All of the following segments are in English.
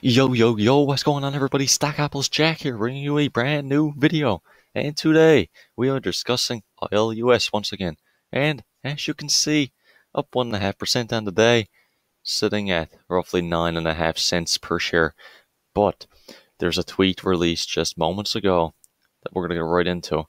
Yo, yo, yo, what's going on, everybody? Stockopolis Jack here, bringing you a brand new video. And today, we are discussing ILUS once again. And as you can see, up 1.5% on the day, sitting at roughly 9.5 cents per share. But there's a tweet released just moments ago that we're going to get right into.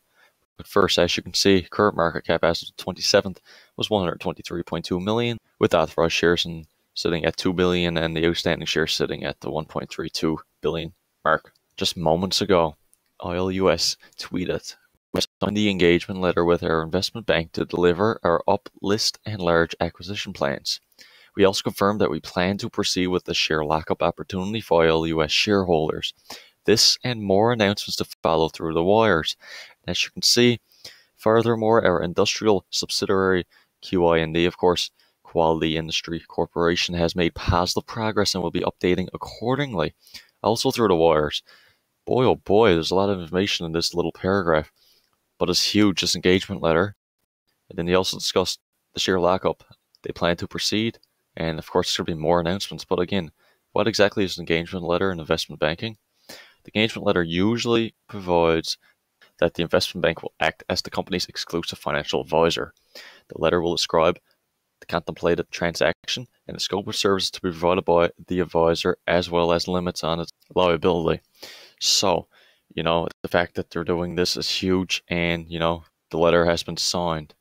But first, as you can see, current market cap as of the 27th was 123.2 million, with authorized shares and sitting at 2 billion and the outstanding shares sitting at the 1.32 billion mark. Just moments ago, ILUS tweeted we signed the engagement letter with our investment bank to deliver our uplist and large acquisition plans. We also confirmed that we plan to proceed with the share lockup opportunity for ILUS shareholders. This and more announcements to follow through the wires. As you can see, furthermore, our industrial subsidiary QIND, of course, Quality Industry Corporation has made positive progress and will be updating accordingly. Also through the wires. Boy, oh boy, there's a lot of information in this little paragraph, but it's huge. This engagement letter. And then they also discussed the share lockup. They plan to proceed, and of course, there'll be more announcements. But again, what exactly is an engagement letter in investment banking? The engagement letter usually provides that the investment bank will act as the company's exclusive financial advisor. The letter will describe the contemplated transaction and the scope of services to be provided by the advisor, as well as limits on its liability. So, you know, the fact that they're doing this is huge, and, you know, the letter has been signed.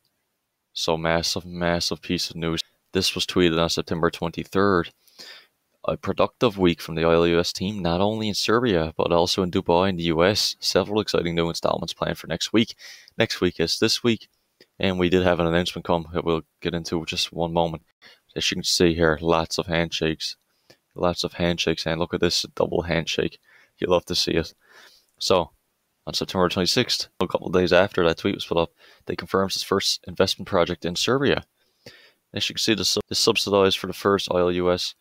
So, massive, massive piece of news. This was tweeted on September 23rd. A productive week from the ILUS team, not only in Serbia, but also in Dubai and the US. Several exciting new installments planned for next week. Next week is this week, and we did have an announcement come that we'll get into just one moment. As you can see here, lots of handshakes. Lots of handshakes. And look at this double handshake. You'll love to see it. So, on September 26th, a couple days after that tweet was put up, they confirmed its first investment project in Serbia. As you can see, the, the subsidized for the first ILUS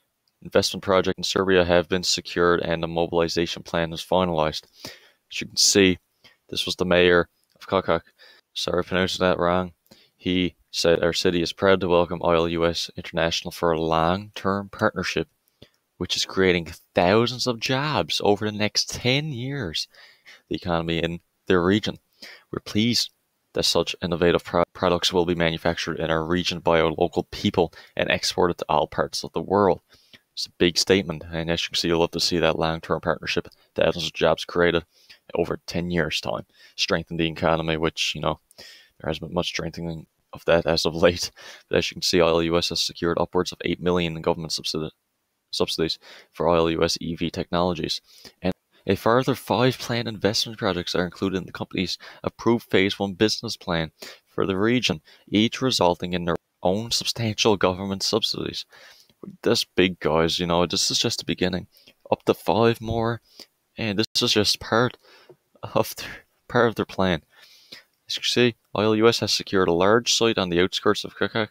investment project in Serbia have been secured and the mobilization plan is finalized. As you can see, this was the mayor of Kakak sorry if I pronounced that wrong. He said our city is proud to welcome ILUS International for a long-term partnership, which is creating thousands of jobs over the next 10 years. The economy in their region. We're pleased that such innovative pro products will be manufactured in our region by our local people and exported to all parts of the world. It's a big statement, and as you can see, you'll love to see that long-term partnership, thousands of jobs created over 10 years' time, strengthen the economy, which, you know, there hasn't been much strengthening of that as of late. But as you can see, ILUS has secured upwards of 8 million in government subsidi subsidies for ILUS EV technologies. And a further five planned investment projects are included in the company's approved Phase 1 business plan for the region, each resulting in their own substantial government subsidies. This big, guys, you know, this is just the beginning. Up to five more, and this is just part of their, part of their plan. As you see, ILUS has secured a large site on the outskirts of Kakak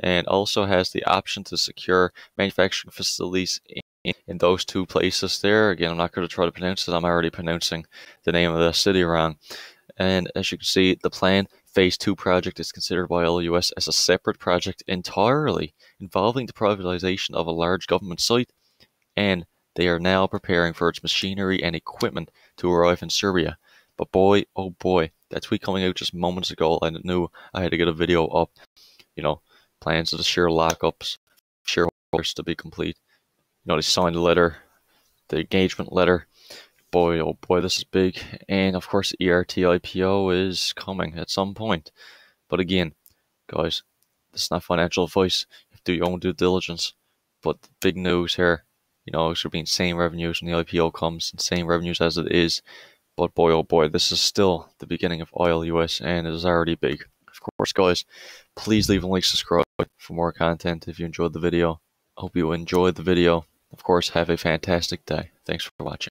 and also has the option to secure manufacturing facilities in, in those two places there. Again, I'm not going to try to pronounce it. I'm already pronouncing the name of the city wrong. And as you can see, the plan Phase 2 project is considered by ILUS as a separate project entirely involving the privatization of a large government site and they are now preparing for its machinery and equipment to arrive in Serbia. But boy, oh boy, that tweet coming out just moments ago, I knew I had to get a video up. You know, plans of the share lockups, shareholders to be complete. You know, they signed the letter, the engagement letter. Boy, oh boy, this is big. And of course, ERT IPO is coming at some point. But again, guys, this is not financial advice. You to do your own due diligence. But big news here you know, it should be insane revenues when the IPO comes, insane revenues as it is. But boy, oh boy, this is still the beginning of ILUS and it is already big. Of course, guys, please leave a like, subscribe for more content if you enjoyed the video. Hope you enjoyed the video. Of course, have a fantastic day. Thanks for watching.